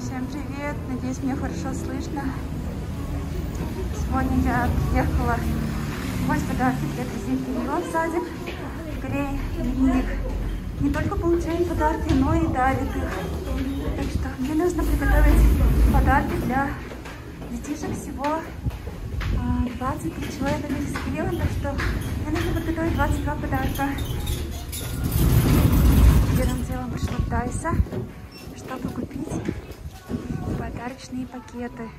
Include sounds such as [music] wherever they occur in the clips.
Всем привет! Надеюсь, меня хорошо слышно. Сегодня я приехала возить подарки друзей Кирилла в садик. В Корее именинник не только получает подарки, но и дарит их. Так что мне нужно приготовить подарки для детишек всего а, 23 человека Кириллом, так что мне нужно подготовить 22 подарка. Первым делом вышла в Дайса, чтобы купить подарочные пакеты.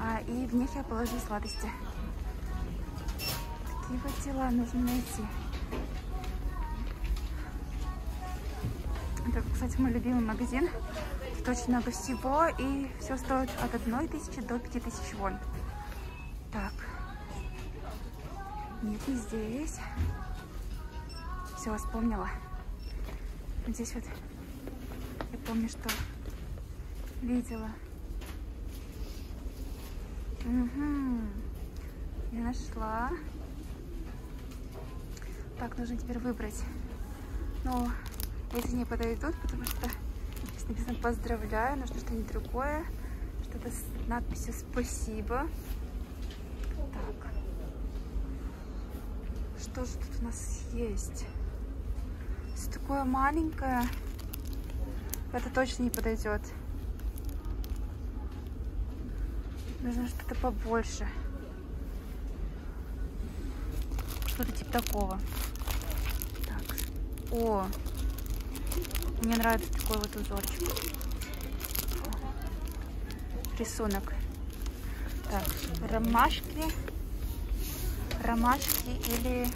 А, и в них я положу сладости. Такие вот дела нужно найти. Это, кстати, мой любимый магазин. Тут очень много всего, и все стоит от 1 тысячи до 5 тысяч вон. Так. Нет, не здесь. Все, вспомнила. Здесь вот я помню, что видела. Угу. Я нашла. Так, нужно теперь выбрать. Ну, эти не подойдут, потому что здесь написано «Поздравляю», нужно что-нибудь другое. Что-то с надписью «Спасибо». Так. Что же тут у нас есть? Все такое маленькое. Это точно не подойдет. Нужно что-то побольше. Что-то типа такого. Так. О! Мне нравится такой вот узорчик. Рисунок. Так, ромашки. Ромашки или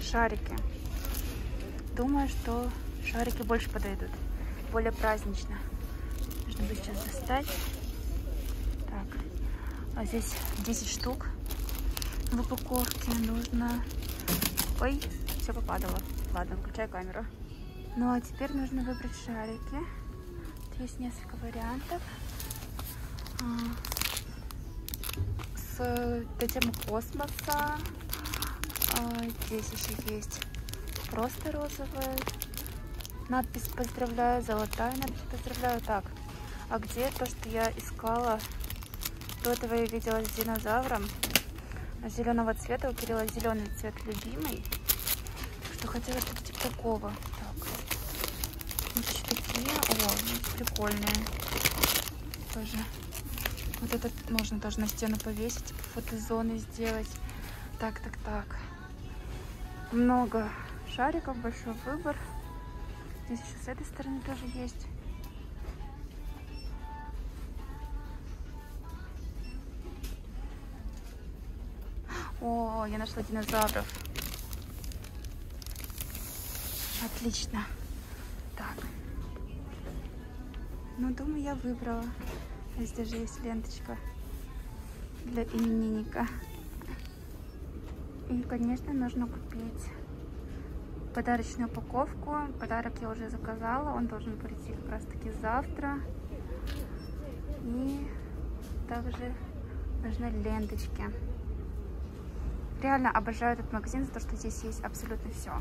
шарики. Думаю, что шарики больше подойдут. Более празднично. Будет сейчас достать. Так. А здесь 10 штук в упаковке. Нужно... Ой, все попадало. Ладно, включаю камеру. Ну а теперь нужно выбрать шарики. Тут есть несколько вариантов. А, с темы космоса. А, здесь еще есть просто розовая. Надпись «Поздравляю», золотая надпись «Поздравляю». Так, а где то, что я искала? До этого я видела с динозавром зеленого цвета. У Кирилла зеленый цвет любимый. Что хотела что-то типа такого. Так. Вот еще такие. О, прикольные. Тоже. Вот этот можно даже на стену повесить, типа фотозоны сделать. Так, так, так. Много шариков, большой выбор. Здесь еще с этой стороны тоже есть. О, я нашла динозавров. Отлично. Так. Ну, думаю, я выбрала. Здесь даже есть ленточка для именинника. И, конечно, нужно купить подарочную упаковку. Подарок я уже заказала. Он должен прийти как раз таки завтра. И также нужны ленточки. Реально обожаю этот магазин за то, что здесь есть абсолютно все.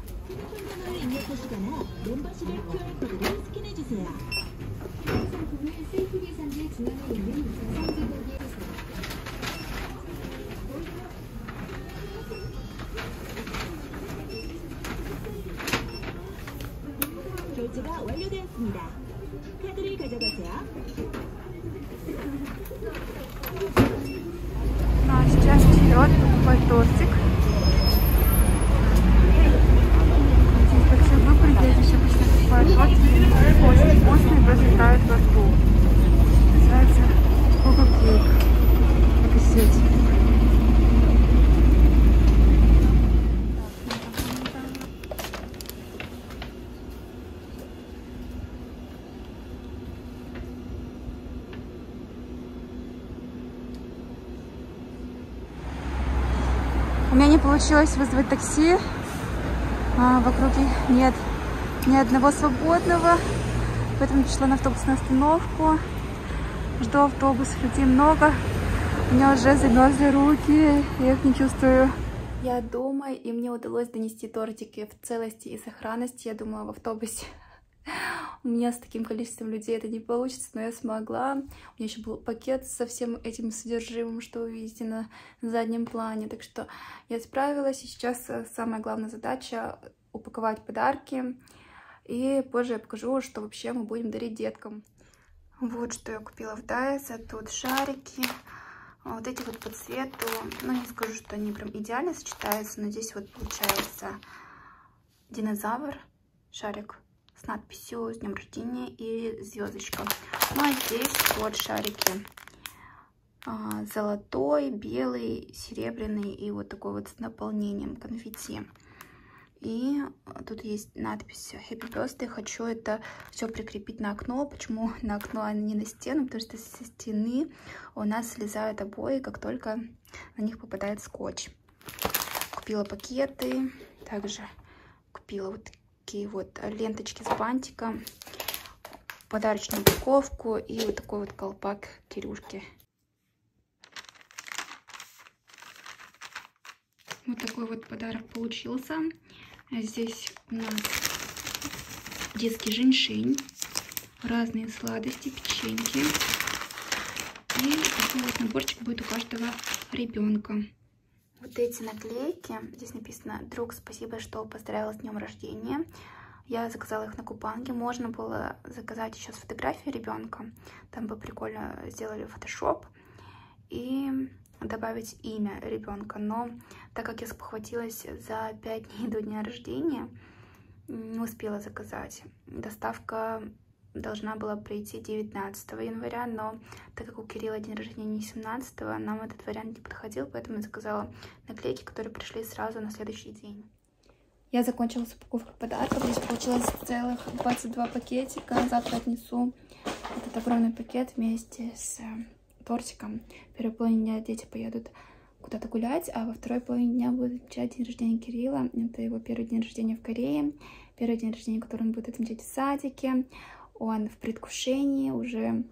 결제가 완료되었습니다. 카드를 가져가세요. Ну а сейчас вперед такой тортик. Здесь как все выбрали, здесь еще почти такой тортик. Очень вкусный, тоже тает во рту. Называется Кока Кейк. Это сеть. У меня не получилось вызвать такси. А, в округе нет ни одного свободного. Поэтому пришла на автобусную остановку. Жду автобус, людей много. У меня уже замерзли руки, я их не чувствую. Я дома, и мне удалось донести тортики в целости и сохранности. Я думала, в автобусе У меня с таким количеством людей это не получится, но я смогла. У меня еще был пакет со всем этим содержимым, что вы видите на заднем плане. Так что я справилась, и сейчас э, самая главная задача — упаковать подарки. И позже я покажу, что вообще мы будем дарить деткам. Вот что я купила в Дайсе. Тут шарики. Вот эти вот по цвету. Ну, не скажу, что они прям идеально сочетаются, но здесь вот получается динозавр, шарик с надписью «С днем рождения» и звездочка. Ну, а здесь вот шарики. А, золотой, белый, серебряный и вот такой вот с наполнением конфетти. И тут есть надпись Happy Birthday. Хочу это все прикрепить на окно. Почему на окно, а не на стену? Потому что со стены у нас слезают обои, как только на них попадает скотч. Купила пакеты. Также купила вот такие вот ленточки с бантиком. Подарочную упаковку и вот такой вот колпак Кирюшки. Вот такой вот подарок получился. Здесь у нас детский женьшень, разные сладости, печеньки. И такой вот наборчик будет у каждого ребенка. Вот эти наклейки, здесь написано «Друг, спасибо, что поздравил с днем рождения». Я заказала их на Купанге. Можно было заказать еще с фотографией ребенка. Там бы прикольно сделали фотошоп. И добавить имя ребенка. Но так как я спохватилась за 5 дней до дня рождения, не успела заказать. Доставка должна была прийти 19 января, но так как у Кирилла день рождения не 17, нам этот вариант не подходил, поэтому я заказала наклейки, которые пришли сразу на следующий день. Я закончила с упаковкой подарков. Здесь получилось целых 22 пакетика. Завтра отнесу этот огромный пакет вместе с тортиком. В первой половине дня дети поедут куда-то гулять, а во второй половине дня будет отмечать день рождения Кирилла. Это его первый день рождения в Корее, первый день рождения, который он будет отмечать в садике. Он в предвкушении, уже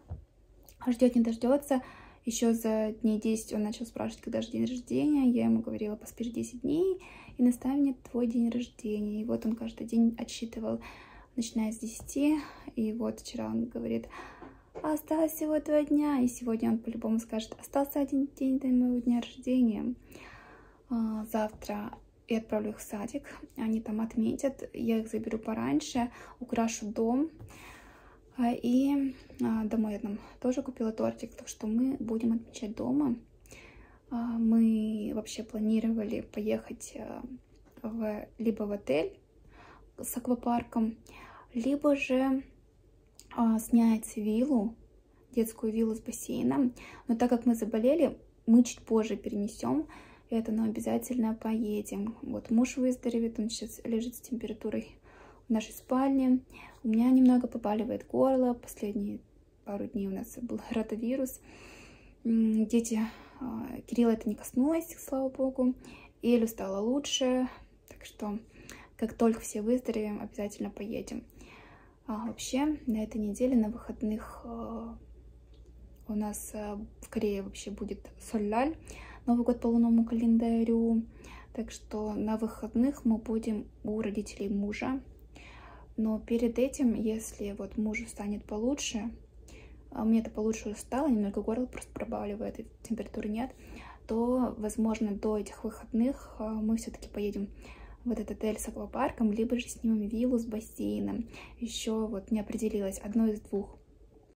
ждет, не дождется. Еще за дней 10 он начал спрашивать, когда же день рождения. Я ему говорила, поспишь 10 дней, и наставит твой день рождения. И вот он каждый день отсчитывал, начиная с 10. И вот вчера он говорит, осталось всего два дня, и сегодня он по-любому скажет, остался один день до моего дня рождения. А, завтра я отправлю их в садик, они там отметят, я их заберу пораньше, украшу дом, и а, домой я там тоже купила тортик, так что мы будем отмечать дома. Мы вообще планировали поехать в, либо в отель с аквапарком, либо же а, снять виллу, детскую виллу с бассейном. Но так как мы заболели, мы чуть позже перенесем это, но обязательно поедем. Вот муж выздоровеет, он сейчас лежит с температурой в нашей спальне. У меня немного побаливает горло. Последние пару дней у нас был [laughs] ротавирус. Дети, а, Кирилла это не коснулось, слава богу. Элю стало лучше. Так что, как только все выздоровеем, обязательно поедем. А вообще, на этой неделе, на выходных э, у нас э, в Корее вообще будет Соляль, Новый год по лунному календарю. Так что на выходных мы будем у родителей мужа. Но перед этим, если вот мужу станет получше, а мне это получше стало, немного горло просто пробавливает, температуры нет, то, возможно, до этих выходных э, мы все-таки поедем в этот отель с аквапарком, либо же снимем виллу с бассейном. Еще вот не определилась одно из двух.